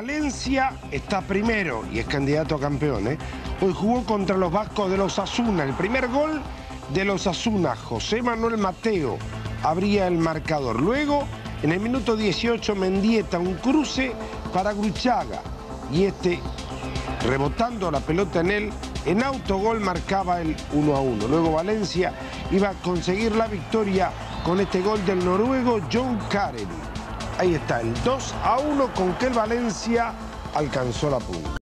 Valencia está primero y es candidato a campeón. ¿eh? Hoy jugó contra los vascos de los Asuna. El primer gol de los Asuna, José Manuel Mateo, abría el marcador. Luego, en el minuto 18, Mendieta, un cruce para Gruchaga. Y este, rebotando la pelota en él, en autogol marcaba el 1 a 1. Luego Valencia iba a conseguir la victoria con este gol del noruego John Karen. Ahí está, el 2 a 1 con que el Valencia alcanzó la punta.